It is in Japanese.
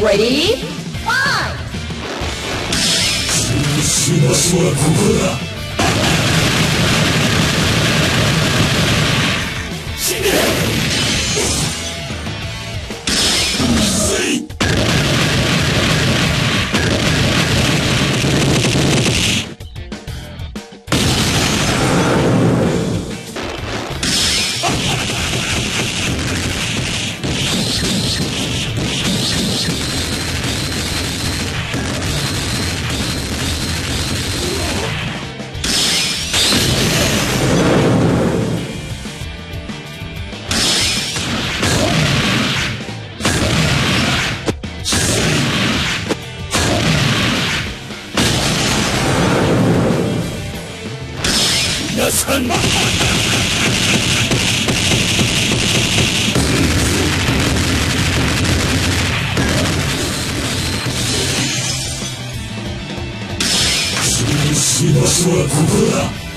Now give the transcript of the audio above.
Ready? Five! 皆さん。死ぬ場所はここだ。